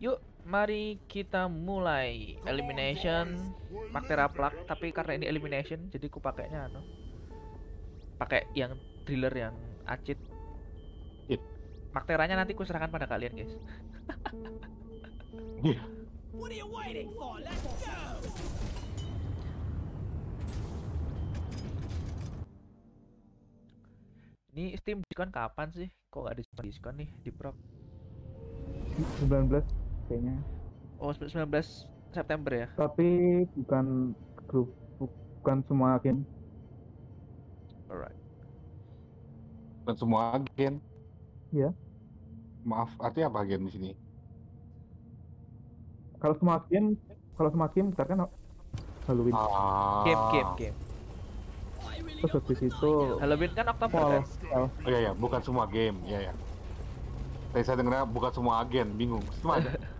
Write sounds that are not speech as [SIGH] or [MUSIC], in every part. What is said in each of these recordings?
Yuk, mari kita mulai elimination Maktera plug, tapi karena ini elimination jadi ku pakainya anu. Pakai yang driller yang acit. It. Makteranya nanti ku serahkan pada kalian, guys. [LAUGHS] What are you waiting for? Let's go! Ini Steam diskon kapan sih? Kok nggak diskon diskon nih di Pro? 19 kayaknya Oh, 19 September ya? tapi bukan grup bukan semua game Alright. Dan semua agen. Iya. Maaf, artinya apa agen di sini? kalau semua game kalau semua game ntar kan Halloween Ah. Game, game, game. terus habis itu Halloween kan Oktober fall kan? fall. Oh iya ya, bukan semua game, iya ya. Tadi saya dengarnya bukan semua agen, bingung. Cuma ada, [LAUGHS]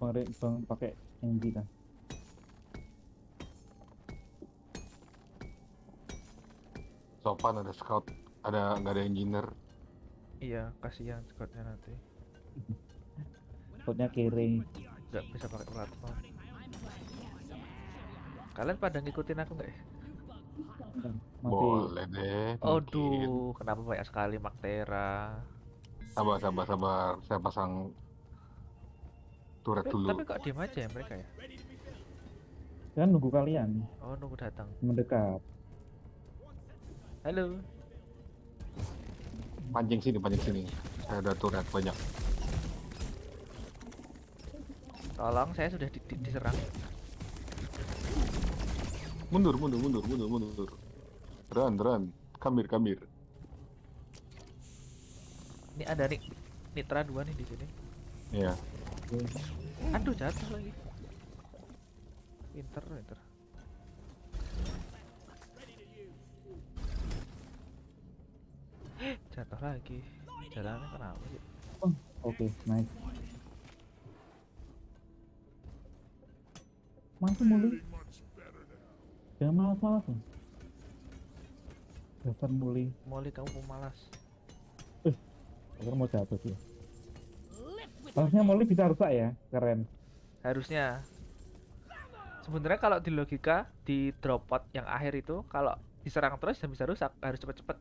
bang Re- bang pakai NG kan Sopan ada scout, ada nggak ada engineer. Iya, kasihan squadnya nanti. Spotnya kiri Nggak bisa pakai platform. Kalian pada ngikutin aku nggak ya? Boleh deh. Aduh, kenapa banyak sekali Maktera? Sabar, sabar, sabar. Saya pasang turret dulu. tapi kok diem aja ya mereka ya? kan nunggu kalian Oh, nunggu datang. mendekat Halo. Pancing sini, pancing sini. Saya ada turret banyak. Tolong, saya sudah di- di- diserang. Mundur, mundur, mundur, mundur, mundur. Run, run. Kamir, kamir. Ini ada nih Nitra 2 nih di sini. Iya. Aduh, jatuh lagi. Pinter, pinter. [GASPS] Jatuh lagi. Jalannya kenapa sih? oke nice masuk muli jangan malas-malas dong dasar muli Molly kamu pemalas. akhirnya mau jatuh sih harusnya muli bisa rusak ya keren Harusnya. Sebenarnya kalau di logika di drop pod yang akhir itu kalau diserang terus dan bisa rusak harus cepet-cepet.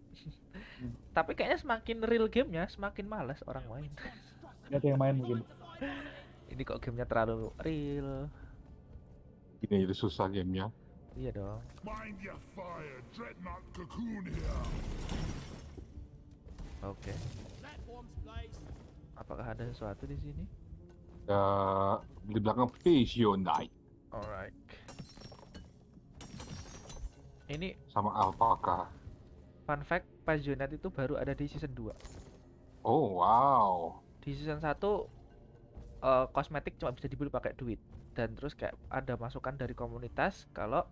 Tapi kayaknya semakin real gamenya semakin malas orang main. nggak ada yang main mungkin Ini kok gamenya terlalu real. Ini jadi susah gamenya. Iya dong. Mind your fire, Dreadnought Cocoon here. Oke. Apakah ada sesuatu di sini? Ya, di belakang Vision Knight Alright. Ini sama Alpaka. fun fact, Pasionet itu baru ada di season 2. Oh, wow. Di season 1 eh, kosmetik cuma bisa dibeli pakai duit dan terus kayak ada masukan dari komunitas kalau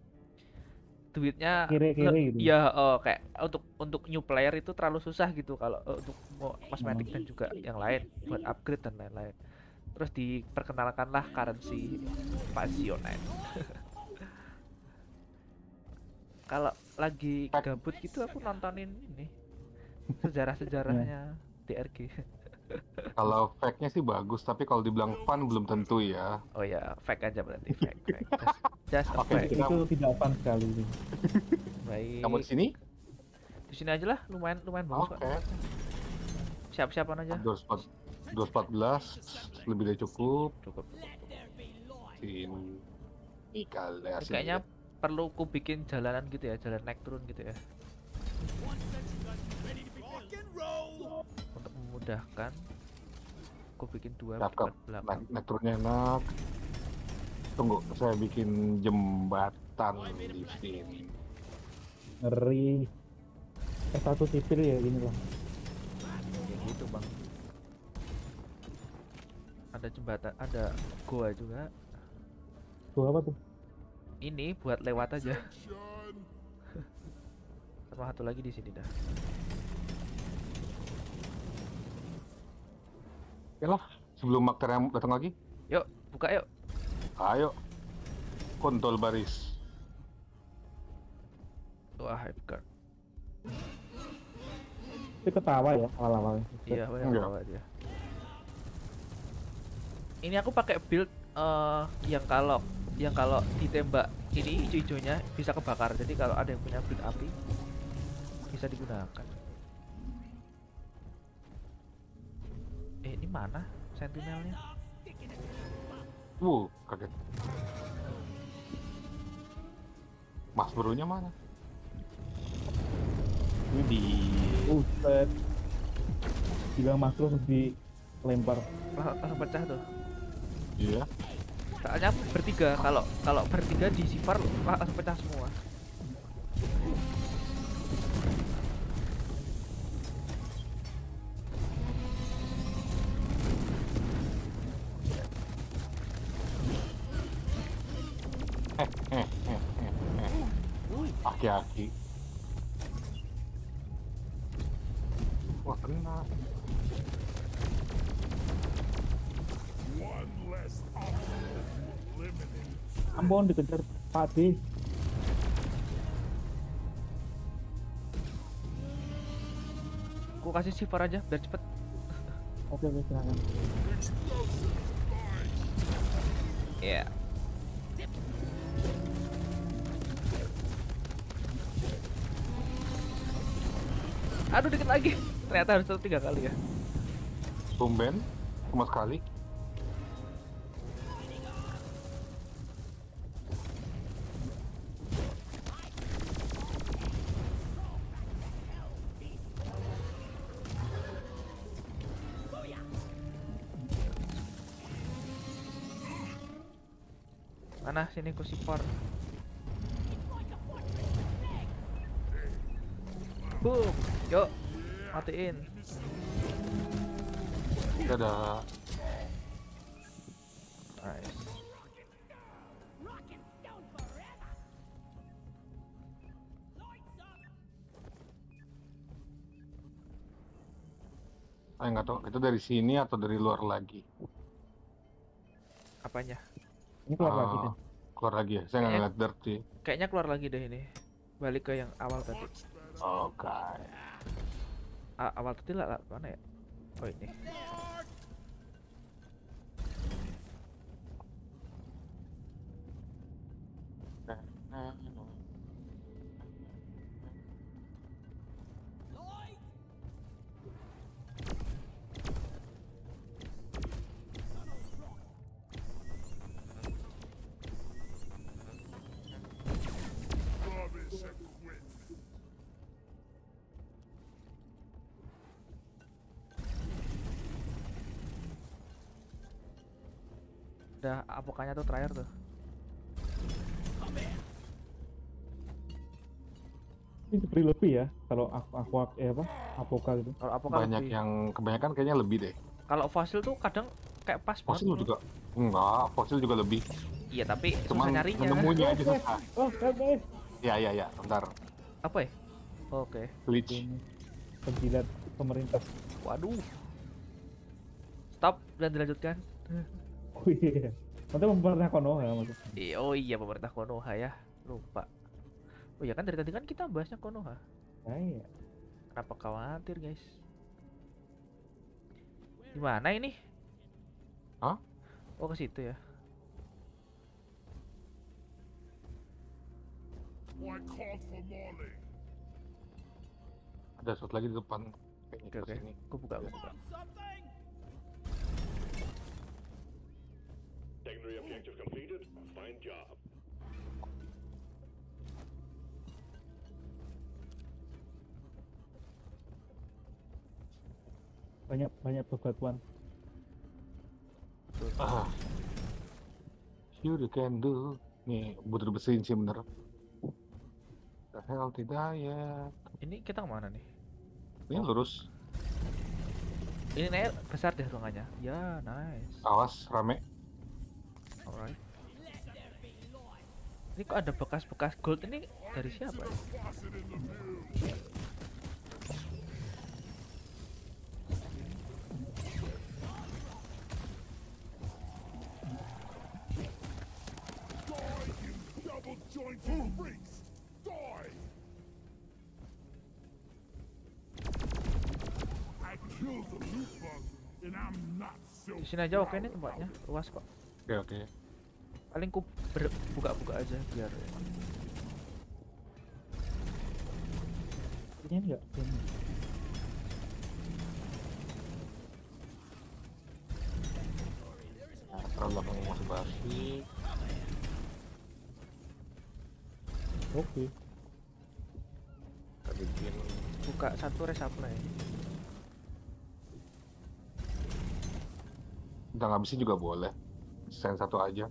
duitnya kiri kiri gitu Iya, oh, kayak untuk untuk new player itu terlalu susah gitu kalau eh, untuk mau kosmetik dan juga yang lain buat upgrade dan lain-lain. Terus diperkenalkanlah currency Pasionet. [LAUGHS] kalau lagi gabut gitu aku nontonin ini sejarah-sejarahnya DRG. [LAUGHS] Kalau fact-nya sih bagus, tapi kalau dibilang fun belum tentu ya. Oh ya, fake aja berarti fake. fake. Just, Oke, kita- itu tidak fun sekali. [LAUGHS] Baik. Kamu di sini? Di sini aja lah, lumayan lumayan bagus kok. Siap-siapan aja. 214 214 lebih dari cukup. Cukup. Sini Ini Kayaknya perlu ku bikin jalanan gitu ya, jalan naik turun gitu ya, untuk memudahkan. Ku bikin dua naik, naik turunnya enak. Tunggu, saya bikin jembatan di sini. ngeri. S1 sipil ya gini loh Kayak gitu bang. ada jembatan ada goa juga. Tuh apa tuh? ini buat lewat aja. [LAUGHS] Sama satu lagi di sini dah. Oke lah, sebelum Makter datang lagi, yuk buka yuk ayo. Kontol baris. wah hype card Itu ketawa ya awal-awalnya. iya banyak bawa dia ini aku pakai build eh yang kalau yang kalau ditembak ini hijau-hijaunya bisa kebakar jadi kalau ada yang punya build api bisa digunakan eh ini mana sentinelnya Wuh, kaget. Mas Bronya mana? Ini di Buset. Bilang masuk terus dilempar. Lah- langsung pecah tuh iya. soalnya bertiga kalau kalau bertiga di sifar langsung pecah semua Ambon dikejar Pak D. aku kasih sifar aja biar cepet Oke oke silakan. ya aduh dikit lagi ternyata harus satu tiga kali ya Tumben, cuma sekali. Mana sini ku sifar boom. Yuk matiin. Dadah. nice. Saya nggak tahu, itu dari sini atau dari luar lagi. apanya Ini keluar lagi Ah, deh. Keluar lagi ya? Saya nggak ngeliat dirt sih. kayaknya keluar lagi deh ini balik ke yang awal tadi Oke. A- awal tadi lah lah, mana ya oh ini udah apokannya tuh terakhir tuh Ini free lebih ya kalau aku aku eh apa? Apoka gitu. kalau apokan Banyak lebih. yang kebanyakan kayaknya lebih deh. kalau fosil tuh kadang kayak pas banget Fosil bro. juga enggak, fosil juga lebih. iya tapi susah nyarinya menemunya aja susah. Oh, guys. Ya ya ya, bentar. apa ya oke Glitch. Ini penjilat pemerintah. waduh stop dan dilanjutkan iya. Nanti pemerintah Konoha maksud. Iya, oh iya pemerintah Konoha ya lupa oh iya kan dari tadi kan kita bahasnya Konoha Nah, iya. kenapa khawatir guys gimana ini Hah? oh ke situ ya? Ada shot lagi di depan. Kayaknya oke ke oke sini. aku buka aku buka Secondary objective completed. Fine job. Banyak banyak bebatuan. Ah. Sure you can do. Nih, butuh bersihin sih bener. The hell tidak ya. ini kita ke mana nih Ini lurus. ini naik besar deh ruangannya. Ya, nice. Awas, rame. Alright. Ini kok ada bekas-bekas gold ini dari siapa? ya? Di sini aja oke nih tempatnya, luas kok. Oke, oke. Paling ku buka-buka aja biar Ini enggak. Ini. Basi. Oke. Kita bikin buka satu resupply. Udah ngabisin juga boleh. Send satu aja.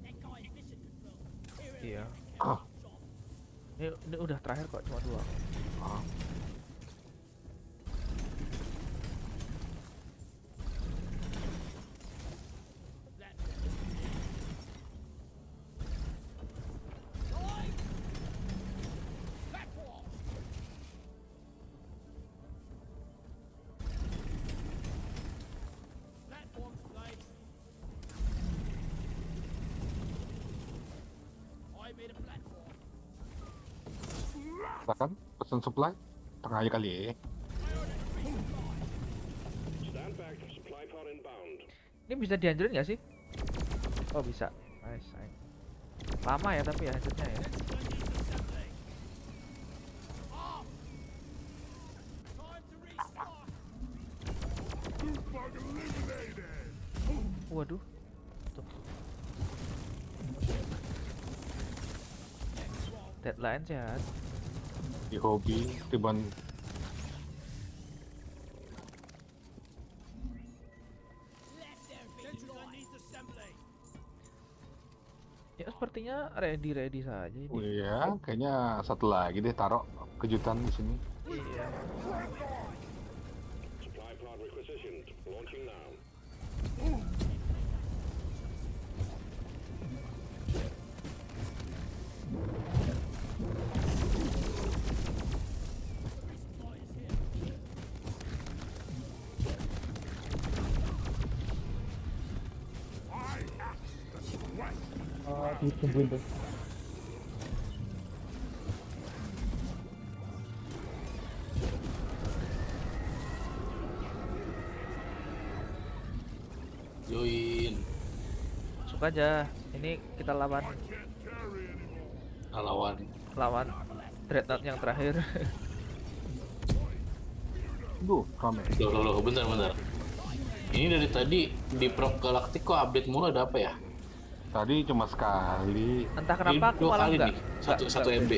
Iya. Ah. Ini, ini udah terakhir kok cuma dua. Ah. Silakan pesan supply. Tengah aja kali ya. Ini bisa dihancurin nggak sih? Oh bisa. Nice, nice. Lama ya tapi ya hancurnya ya. Waduh. Tuh. Deadline sehat. Di hobi, tiban. Ya sepertinya ready ready saja ini. Oh iya, kayaknya satu lagi deh taruh kejutan di sini. Iya. Ditungguin tuh. Join. Suka aja. Ini kita lawan! Lawan. lawan Dreadnought yang terakhir. Duh, rame. Loh, loh, loh, bentar, bentar. Ini dari tadi di Prop Galactic kok update mulu ada apa ya? Tadi cuma sekali. Entah kenapa aku dua malah kali enggak. nih, satu enggak- satu. MB.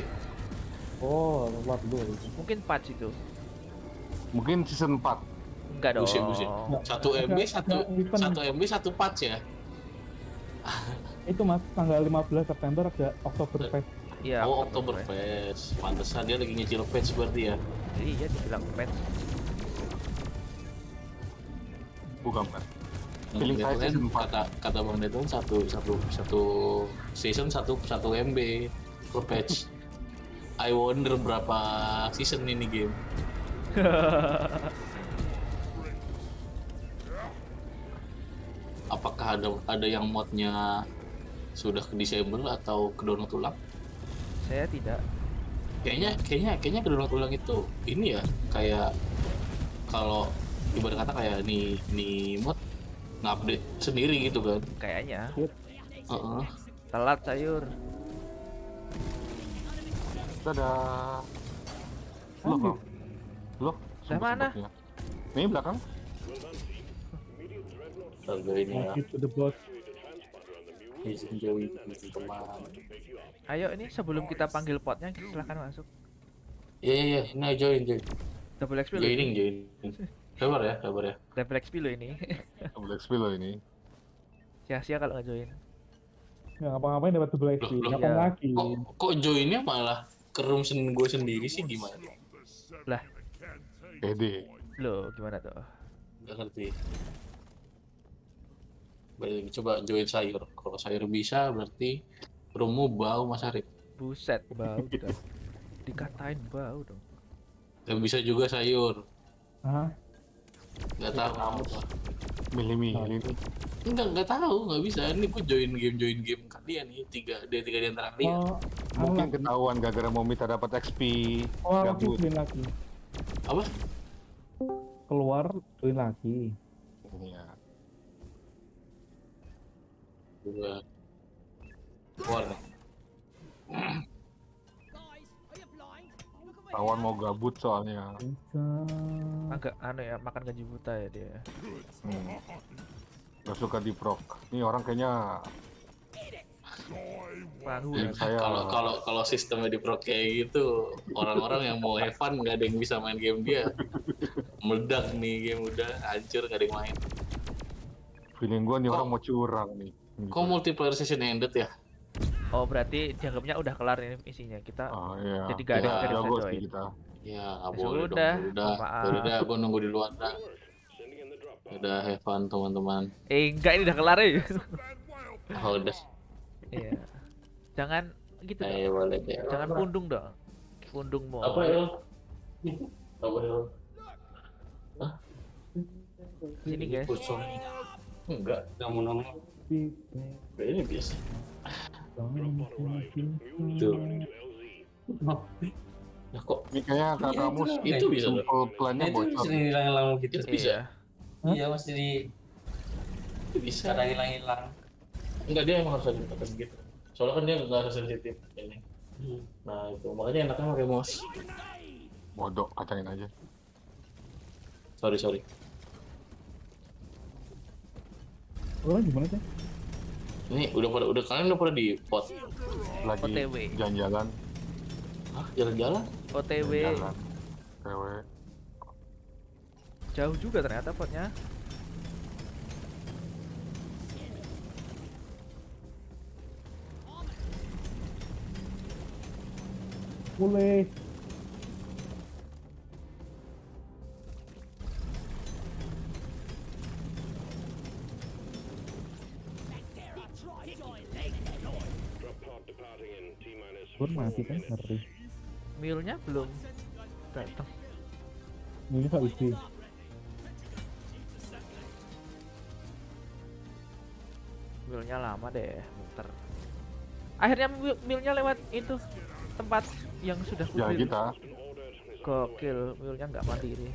Oh, lewat dulu. Mungkin patch itu. Mungkin season 4. Enggak dong. Buset. Nggak, Satu MB, satu satu MB, satu patch ya. Itu mas, tanggal 15 September ada Oktober Fest. Iya. oh, Oktoberfest. Pantesan dia lagi nyicil patch berarti ya. Iya dibilang patch. Bukan kan? Bang Feeling saya 4. kata kata Bang Deadline satu satu satu season satu satu MB per patch. [LAUGHS] I wonder berapa season ini game. Apakah ada ada yang modnya sudah ke disable atau ke download ulang? Saya tidak. Kayaknya kayaknya kayaknya ke download ulang itu ini ya kayak kalau ibarat kata kayak nih nih mod ngupdate sendiri gitu kan. Kayaknya Heeh. telat sayur. Dadah. Loh, loh. Loh, Lah mana? Ini belakang. Harga ini ya. Teman. Ayo ini sebelum kita panggil potnya silahkan masuk. Iya iya iya, ini join join. Double XP joining. [LAUGHS] Sabar ya, sabar ya. XP loh ini. XP loh ini. Sia-sia kalau nggak join. Nggak ngapa-ngapain dapat double XP. Ngapain Iya. lagi? Kok kok joinnya malah ke room sen gue sendiri sih gimana? Lah, Pede. loh gimana tuh? nggak ngerti. Baik, coba join sayur. Kalau sayur bisa berarti rumahmu bau Mas Arif. Buset, bau dah. Dikatain bau dong. Gak bisa juga sayur. ah Nggak tahu apa. Milih-milih nih. Enggak, nggak tahu, nggak bisa. Ini gue join game join game kalian nih tiga dia tiga di antara kalian. oh Mungkin alat ketahuan gara-gara mau minta dapat XP. oh Gabut. join lagi Apa? keluar join lagi Iya. Dua. Keluar. My Ketahuan mau gabut soalnya. Agak aneh ya, makan gaji buta ya dia. Hmm. Gak suka di proc. Ini orang kayaknya feeling saya Kalau kalau kalau sistemnya di pro kayak gitu, orang-orang yang mau have fun nggak ada yang bisa main game dia. Meledak nih game udah hancur nggak ada yang main. feeling gua nih Kok- orang mau curang nih. Kok multiplayer session ended ya? Oh berarti dianggapnya udah kelar ini misinya kita. Ah, iya. Jadi gak ada yang Kita bisa jago join. sih kita. Ya nggak Ya boleh sudah, dong. Udah, maaf. udah, gue nunggu di luar dah. Udah have fun teman-teman. Eh enggak ini udah kelar ya. Oh, udah. Iya. Jangan gitu dong. Eh boleh deh. Jangan pundung dong. Pundungmu. Apa ya? Apa ya? Sini guys. Enggak, nggak mau nongol. Ini biasa. Tuh. Nah kok Ini kayaknya kamu itu bisa loh. simple plannya Nah, itu bocor. bisa hilang-hilang gitu. itu bisa? Iya. Iya, mesti di Itu bisa. cara hilang-hilang. Enggak dia emang harus ada pakai gitu. Soalnya kan dia nggak sensitif ini. Nah itu makanya enaknya pakai mouse. Bodoh, kacangin aja. Sorry sorry. orang gimana sih Ini udah pada udah kalian udah pada di pot. Lagi OTW. jalan-jalan. Hah jalan-jalan? OTW Jalan. Cewek. jauh juga ternyata potnya. boleh gue mati kan ngeri Mule-nya belum datang. ini gak isi Mule-nya lama deh, muter. Akhirnya mule-nya lewat itu tempat yang sudah Ya kubil. kita. Gokil, mule-nya nggak mati ini.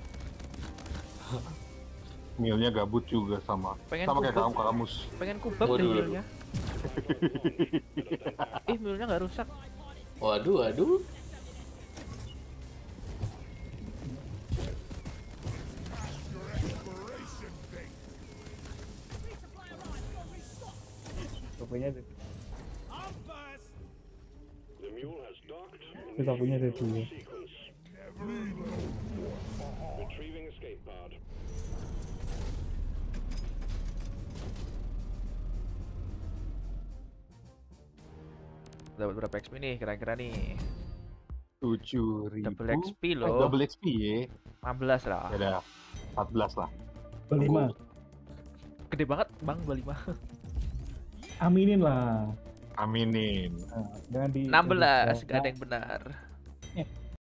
Milnya gabut juga sama. Pengen sama kayak kamu kamus. Pengen kubek deh mule-nya. [LAUGHS] Ih, mule-nya nggak rusak. Waduh waduh. Docked. Kita punya. Sequence. Retrieving escape pod. Dapat berapa XP nih kira-kira nih? Tujuh ribu. Double XP Eh, loh. double XP ya. 15 lah. Ya udah. 14 lah. Kelima. Gede banget, Bang, 25. Aminin lah. Aminin. Nah, di 16, gak ada yang benar.